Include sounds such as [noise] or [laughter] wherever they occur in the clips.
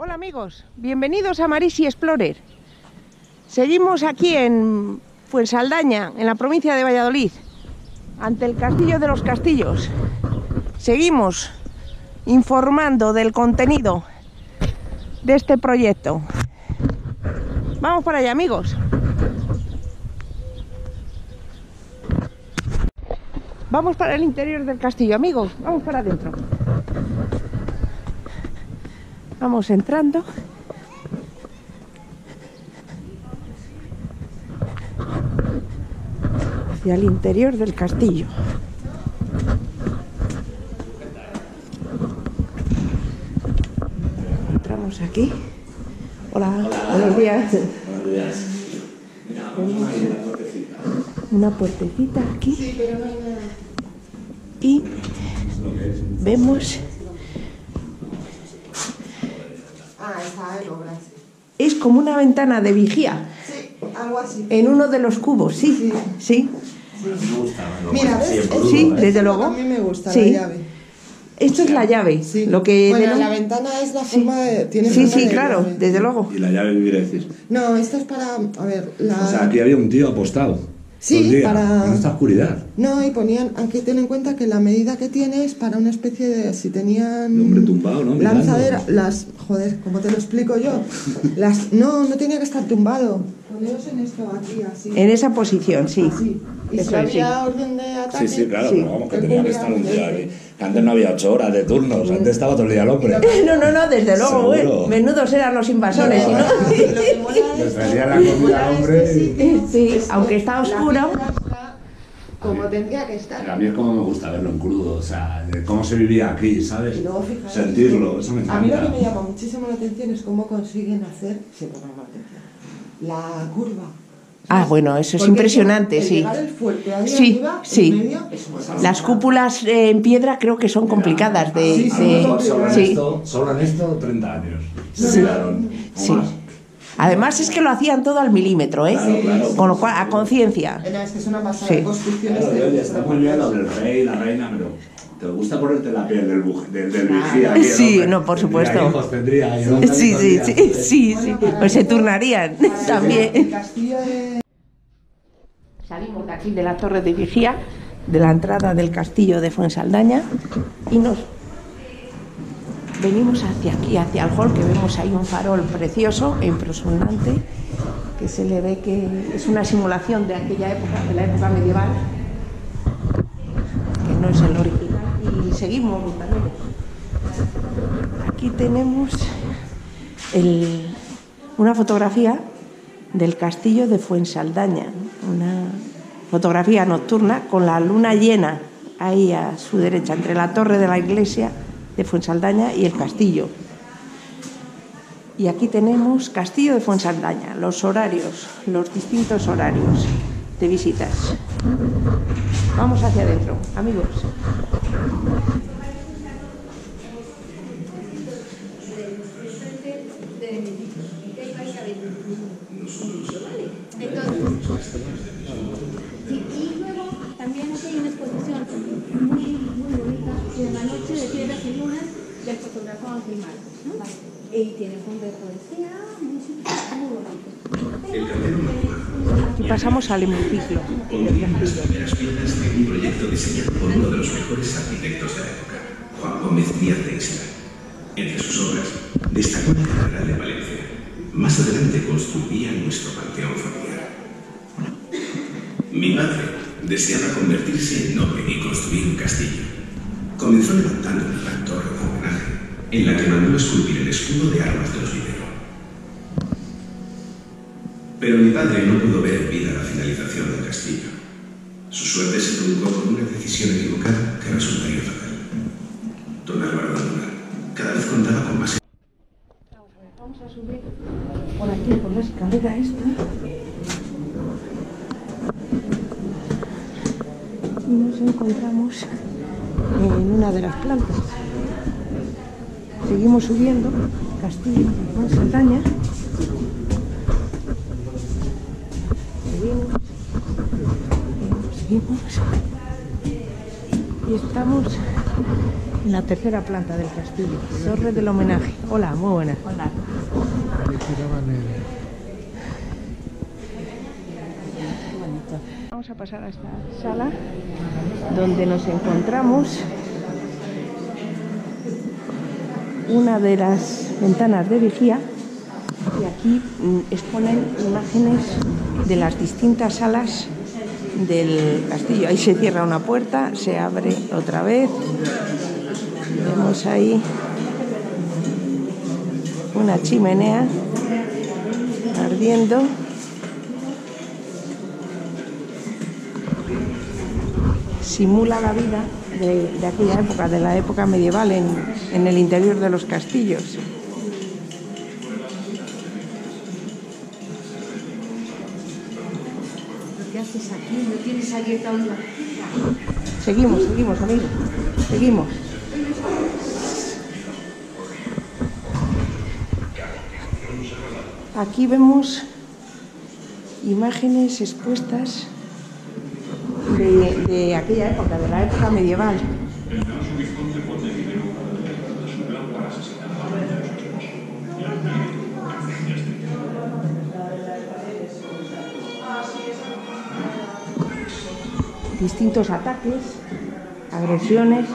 Hola amigos, bienvenidos a Marisi Explorer. Seguimos aquí en Fuensaldaña, en la provincia de Valladolid, ante el Castillo de los Castillos. Seguimos informando del contenido de este proyecto. Vamos para allá amigos. Vamos para el interior del castillo, amigos. Vamos para adentro. Vamos entrando. Hacia el interior del castillo. Entramos aquí. Hola, buenos días. Buenos días. Puertecita. Una puertecita aquí y vemos Es como una ventana de vigía Sí, algo así. en uno de los cubos, sí, sí. Me gusta. lo Mira, sí, Sí, ¿eh? desde luego. A mí me gusta Sí. la llave. Esto es la llave, Sí. lo que bueno, denom- la ventana es la Sí. forma de. Tiene Sí, forma sí, de claro, llave. desde luego. Y la llave quiere decir. No, esto es para. A ver, la. O sea, aquí había un tío apostado. Sí, día, para- En esta oscuridad. No, y ponían. Aquí ten en cuenta que la medida que tiene es para una especie de. Si tenían. El hombre tumbado, ¿no? Mirando. Lanzadera. Las. Joder, ¿cómo te lo explico yo? [laughs] Las. No, no tenía que estar tumbado. Poneros en esto, aquí, así. En esa posición, sí. Así. Y Eso si es, sí. había orden de ataque. Sí, sí, claro, Sí. pero vamos, que tenía que estar un aquí. Que antes no había ocho horas de turnos, antes estaba todo el día el hombre. No, no, no, desde luego, Seguro. eh, menudos eran los invasores, ¿sí, Lo no? que mola de Le esto- traía la comida al hombre y- Sí, aunque está oscuro. la piedra está Como tendría que estar. A mí es como me gusta verlo en crudo, o sea, de cómo se vivía aquí, ¿sabes? Y luego fijaros Sentirlo, que eso me A mí lo que me llama muchísimo la atención es cómo consiguen hacer, se atención, la curva. Ah, bueno, eso es Porque impresionante, el sí. el fuerte ahí Sí, arriba, sí. en medio. Las cúpulas eh, en piedra creo que son complicadas de... Sí, de- sí, Solo en sí. esto, solo en esto, 30 años. Sí. Se tiraron, o Sí. más. Además es que lo hacían todo al milímetro, ¿eh? Claro, claro. Con lo cual, a conciencia. Era, es que es una pasada Sí. de construcciones Claro, de- está muy bien lo del rey, la reina, pero ¿te gusta ponerte la piel del, del, del vigía? aquí, Sí, hombre? no, por Tendría supuesto. hijos, tendría, el hombre Sí, sí, tendría, sí, sí, sí. Bueno, para Pues se turnarían eso El también. castillo de... De aquí de la torre de vigía, de la entrada del castillo de Fuensaldaña y nos venimos hacia aquí, hacia el hall, que vemos ahí un farol precioso e impresionante, que se le ve que es una simulación de aquella época, de la época medieval, que no es el original. Y seguimos también. Aquí tenemos el- una fotografía del castillo de Fuensaldaña, una fotografía nocturna con la luna llena ahí a su derecha, entre la torre de la iglesia de Fuensaldaña y el castillo. Y aquí tenemos Castillo de Fuensaldaña, los horarios, los distintos horarios de visitas. Vamos hacia adentro, amigos. Sí, y luego también aquí hay una exposición muy, muy bonita de la noche de piedras y lunas del Marcos. ¿no? Y tiene fondo de poesía, música, muy bonito. Y pasamos al hemiciclo castillo. primeras piedras de un proyecto diseñado por uno de los mejores arquitectos de la época, Juan Gómez Díaz de Isla. Entre sus obras destacó la Catedral de Valencia. Más adelante construiría nuestro panteón familiar. Mi padre deseaba convertirse en noble y construir un castillo. Comenzó levantando una torre en la que mandó esculpir el escudo de armas de los Vivero. Pero mi padre no pudo ver vida la finalización del castillo. Su suerte se truncó con una decisión equivocada que resultaría fatal. Don Álvaro Luna cada vez contaba con más Vamos a subir por aquí, por la escalera esta. Y nos encontramos en una de las plantas. Seguimos subiendo, Castillo de Juan Saldaña. Seguimos, seguimos, seguimos. Y estamos En la tercera planta del castillo. Torre del homenaje. Hola, muy buenas. Hola. Vamos a pasar a esta sala donde nos encontramos una de las ventanas de vigía y aquí mm, exponen imágenes de las distintas salas del castillo. Ahí se cierra una puerta, se abre otra vez. Vemos ahí una chimenea ardiendo. Simula la vida de, de aquella época, de la época medieval en, en el interior de los castillos. ¿Qué haces aquí? ¿No tienes abierta una? Seguimos, seguimos, amigos. Seguimos. Aquí vemos imágenes expuestas de, aquella época, de la época medieval. Distintos ataques, agresiones.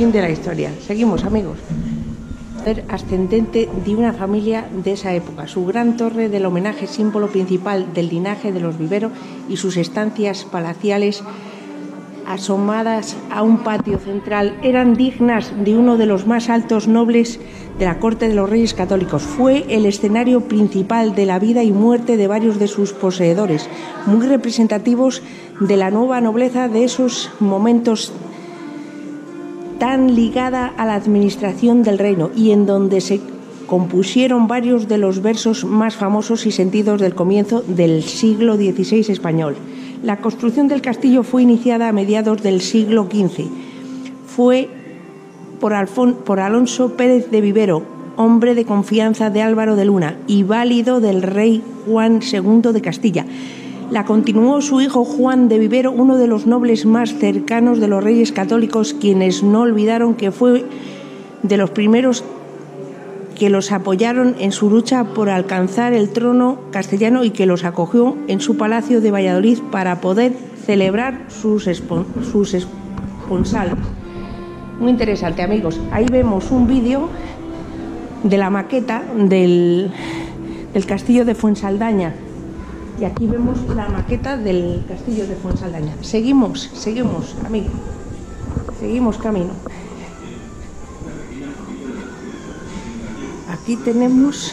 De la historia. Seguimos, amigos. Ascendente de una familia de esa época. Su gran torre del homenaje, símbolo principal del linaje de los Vivero y sus estancias palaciales asomadas a un patio central eran dignas de uno de los más altos nobles de la corte de los reyes católicos. Fue el escenario principal de la vida y muerte de varios de sus poseedores, muy representativos de la nueva nobleza de esos momentos tan ligada a la administración del reino y en donde se compusieron varios de los versos más famosos y sentidos del comienzo del siglo XVI español. La construcción del castillo fue iniciada a mediados del siglo XV. Fue por, Alfon por Alonso Pérez de Vivero, hombre de confianza de Álvaro de Luna y válido del rey Juan II de Castilla. La continuó su hijo Juan de Vivero, uno de los nobles más cercanos de los reyes católicos, quienes no olvidaron que fue de los primeros que los apoyaron en su lucha por alcanzar el trono castellano y que los acogió en su palacio de Valladolid para poder celebrar sus, sus esponsales. Muy interesante, amigos. Ahí vemos un vídeo de la maqueta del, del castillo de Fuensaldaña. Y aquí vemos la maqueta del castillo de Fuensaldaña. Seguimos, seguimos, amigos. Seguimos camino. Aquí tenemos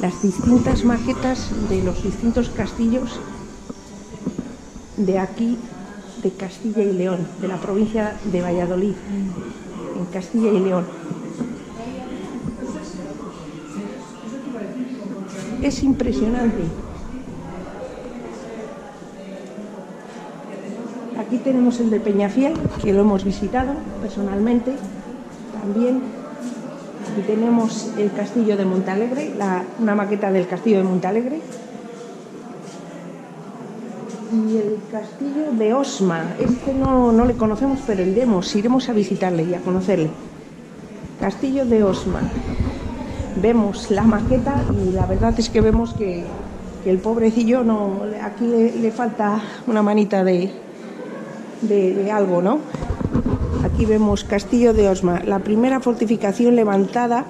las distintas maquetas de los distintos castillos de aquí, de Castilla y León, de la provincia de Valladolid, en Castilla y León. Es impresionante. Aquí tenemos el de Peñafiel, que lo hemos visitado personalmente. También aquí tenemos el castillo de Montalegre, una maqueta del castillo de Montalegre. Y el castillo de Osma. Este no, no le conocemos, pero iremos, iremos a visitarle y a conocerle. Castillo de Osma. Vemos la maqueta y la verdad es que vemos que, el pobrecillo no, aquí le falta una manita de, de, algo, ¿no? Aquí vemos Castillo de Osma, la primera fortificación levantada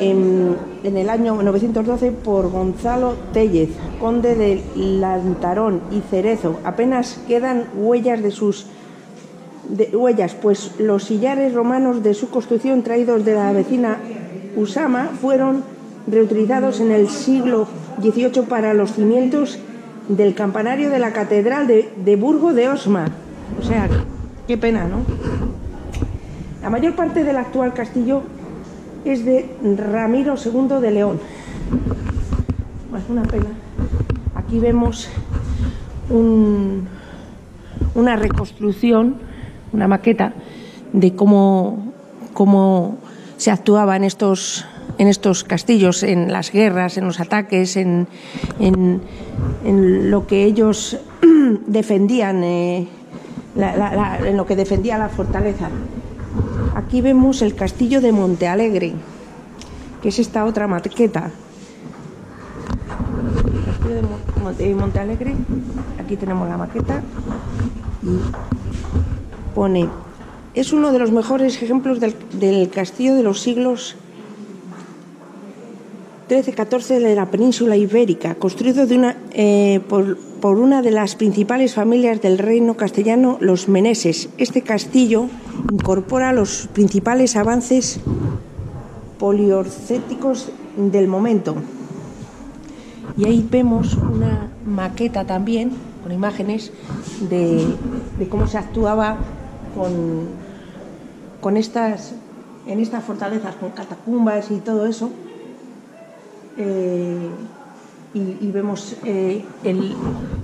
en, en el año 912 por Gonzalo Tellez, conde de Lantarón y Cerezo. Apenas quedan huellas de sus de- huellas, pues los sillares romanos de su construcción traídos de la vecina Usama fueron reutilizados en el siglo XVIII para los cimientos del campanario de la catedral de, de Burgo de Osma. O sea, qué pena, ¿no? La mayor parte del actual castillo es de Ramiro II de León. Pues una pena. Aquí vemos un- una reconstrucción, una maqueta de cómo, cómo se actuaba en estos, en estos castillos, en las guerras, en los ataques, en, en- en lo que ellos [clears throat] defendían, eh, la- la- la- en lo que defendía la fortaleza. Aquí vemos el castillo de Monte Alegre, que es esta otra maqueta. Castillo de Mon- Monte, Monte Alegre, aquí tenemos la maqueta y pone, es uno de los mejores ejemplos del, del castillo de los siglos 13-14 de la península ibérica, construido eh, por, una de las principales familias del reino castellano, los Meneses. Este castillo incorpora los principales avances poliorcéticos del momento. Y ahí vemos una maqueta también, con imágenes, de, cómo se actuaba con estas, en estas fortalezas, con catacumbas y todo eso. Eh, y, vemos eh,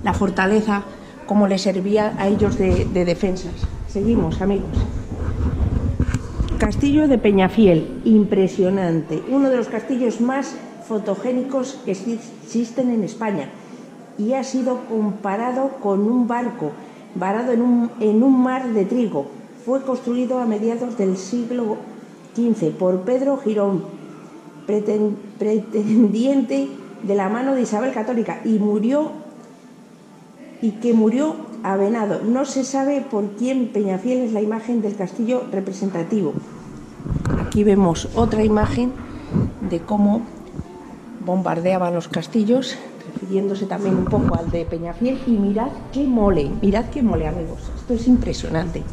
la fortaleza, cómo le servía a ellos de, de defensas. Seguimos, amigos. Castillo de Peñafiel, impresionante, uno de los castillos más fotogénicos que exi- existen en España y ha sido comparado con un barco varado en un, en un mar de trigo. Fue construido a mediados del siglo XV por Pedro Girón, pretendiente de la mano de Isabel Católica y murió y que murió avenado. No se sabe por quién Peñafiel es la imagen del castillo representativo. Aquí vemos otra imagen de cómo bombardeaban los castillos, refiriéndose también un poco al de Peñafiel. Y mirad qué mole, mirad qué mole, amigos. Esto es impresionante.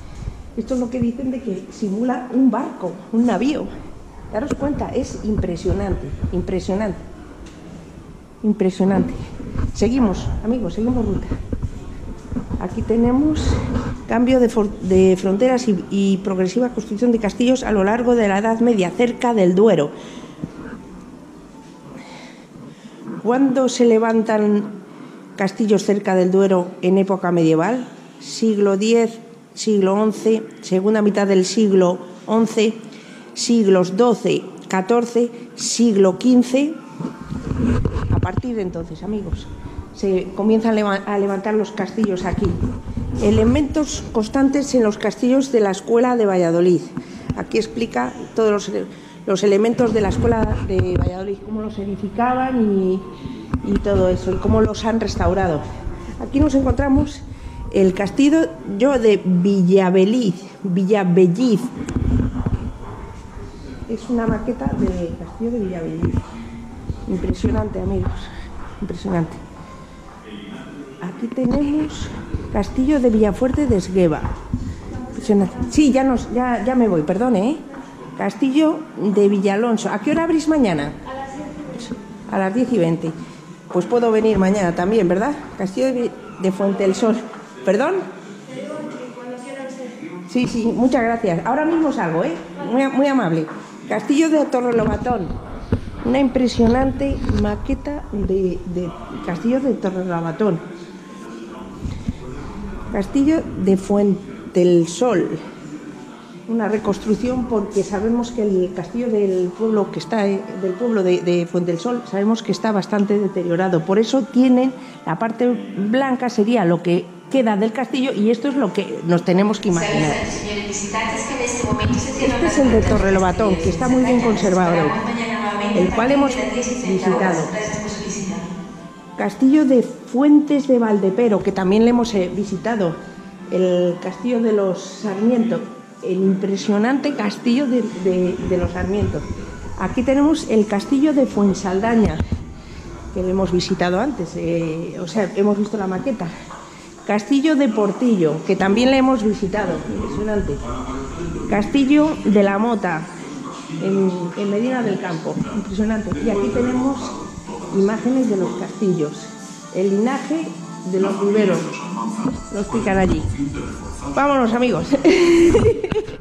Esto es lo que dicen de que simula un barco, un navío. Daros cuenta, es impresionante, impresionante. Impresionante. Seguimos, amigos, seguimos ruta. Aquí tenemos cambio de, fronteras y, y progresiva construcción de castillos a lo largo de la Edad Media, cerca del Duero. ¿Cuándo se levantan castillos cerca del Duero en época medieval? Siglo X, siglo XI, segunda mitad del siglo XI, siglos XII, XIV, siglo XV. A partir de entonces, amigos, se comienzan a leva- a levantar los castillos aquí. Elementos constantes en los castillos de la Escuela de Valladolid. Aquí explica todos los, los elementos de la Escuela de Valladolid, cómo los edificaban y, y todo eso, y cómo los han restaurado. Aquí nos encontramos el castillo de Villaveliz, Villavelliz. Es una maqueta del castillo de Villavelliz. Impresionante, amigos. Impresionante. Aquí tenemos Castillo de Villafuerte de Esgueva. Impresionante. Sí, ya, nos, ya, ya me voy, perdone. ¿eh? Castillo de Villalonso. ¿A qué hora abrís mañana? A las 10 y 20. Pues puedo venir mañana también, ¿verdad? Castillo de, de Fuente del Sol. ¿Perdón? Sí, sí, muchas gracias. Ahora mismo salgo, ¿eh? Muy, muy amable. Castillo de Torrelobatón. Una impresionante maqueta de, Castillo de Torrelobatón. Castillo de Fuente del Sol. Una reconstrucción porque sabemos que el castillo del pueblo que está eh, del pueblo de, de Fuente del Sol sabemos que está bastante deteriorado. Por eso tienen la parte blanca sería lo que queda del castillo y esto es lo que nos tenemos que imaginar. Este Este es el de Torrelobatón, que está muy bien conservado, el cual hemos de las 10 y 30 visitado. Castillo de Fuentes de Valdepero, que también le hemos eh, visitado. El castillo de los Sarmiento, el impresionante castillo de, los Sarmiento. Aquí tenemos el castillo de Fuensaldaña, que lo hemos visitado antes, eh, o sea, hemos visto la maqueta. Castillo de Portillo, que también le hemos visitado, impresionante. Castillo de la Mota, en, en Medina del Campo, impresionante. Y aquí tenemos imágenes de los castillos, el linaje de los riberos, los pican allí. Vámonos amigos. [laughs]